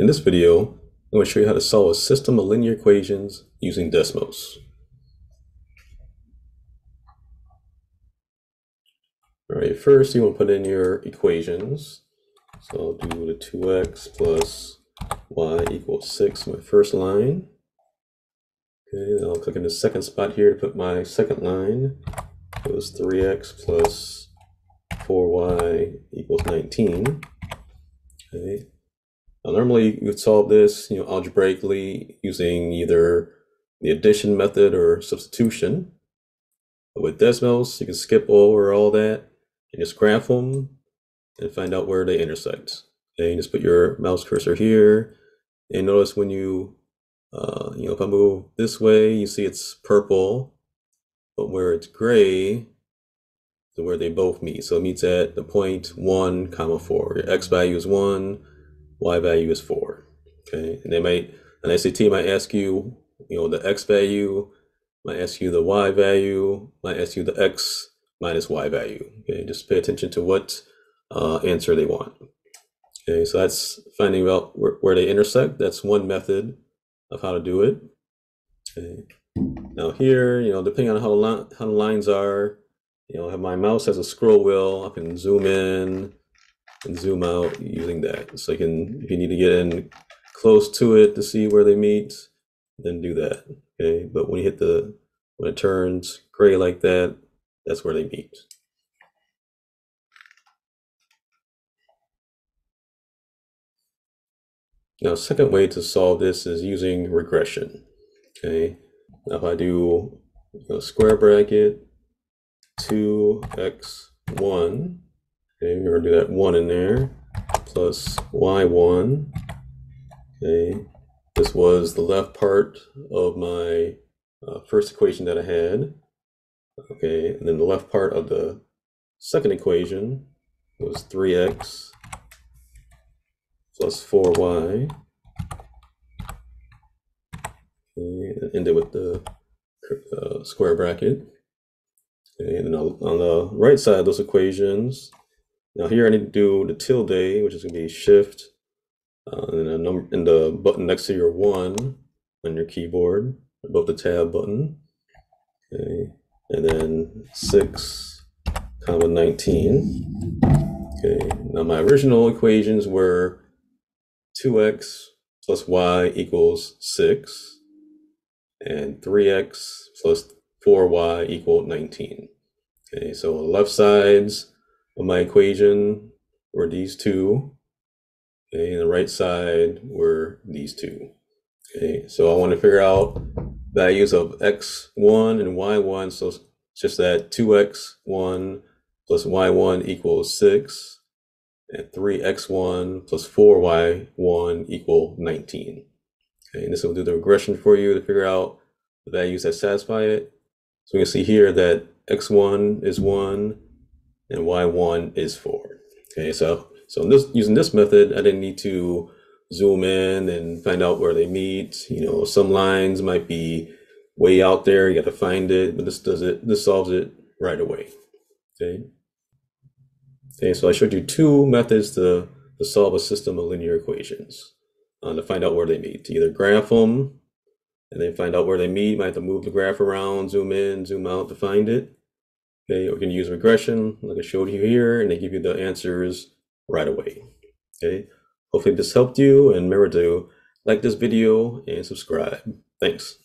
In this video, I'm going to show you how to solve a system of linear equations using Desmos. All right, first you want to put in your equations. So I'll do the 2x plus y equals 6, my first line. Okay, then I'll click in the second spot here to put my second line. It was 3x plus 4y equals 19. Okay. Now, normally you would solve this, you know, algebraically using either the addition method or substitution. But with Desmos, you can skip over all that and just graph them and find out where they intersect. You just put your mouse cursor here, and notice when you, uh, you know, if I move this way, you see it's purple, but where it's gray, so where they both meet. So it meets at the point one comma four. Your x value is one, y value is four. Okay, and they might an SAT might ask you, you know, the x value, might ask you the y value, might ask you the x minus y value. Okay, just pay attention to what uh, answer they want. Okay, so that's finding out where, where they intersect. That's one method of how to do it. Okay. Now here, you know, depending on how li how the lines are, you know, have my mouse has a scroll wheel. I can zoom in and zoom out using that. So you can, if you need to get in close to it to see where they meet, then do that. Okay, but when you hit the, when it turns gray like that, that's where they meet. Now, second way to solve this is using regression. Okay, now if I do square bracket 2x1, okay, we're gonna do that 1 in there, plus y1, okay, this was the left part of my uh, first equation that I had, okay, and then the left part of the second equation was 3x plus 4y. Okay, end it with the uh, square bracket. Okay, and then on the right side of those equations, now here I need to do the tilde, which is going to be shift, uh, and a number in the button next to your one on your keyboard, above the tab button. Okay, and then six comma 19. Okay, now my original equations were 2x plus y equals 6, and 3x plus 4y equal 19. Okay, so left sides of my equation were these two, okay, and the right side were these two. Okay, so I want to figure out values of x1 and y1, so it's just that 2x1 plus y1 equals 6, and 3x1 plus 4y1 equal 19. Okay, and this will do the regression for you to figure out the values that satisfy it. So we can see here that x1 is 1 and y1 is 4. Okay, so so this, using this method, I didn't need to zoom in and find out where they meet. You know, some lines might be way out there, you got to find it, but this does it, this solves it right away. Okay. Okay, so I showed you two methods to, to solve a system of linear equations uh, to find out where they meet. To either graph them and then find out where they meet. You might have to move the graph around, zoom in, zoom out to find it. Okay, you can use regression like I showed you here and they give you the answers right away. Okay, hopefully this helped you and remember to like this video and subscribe. Thanks.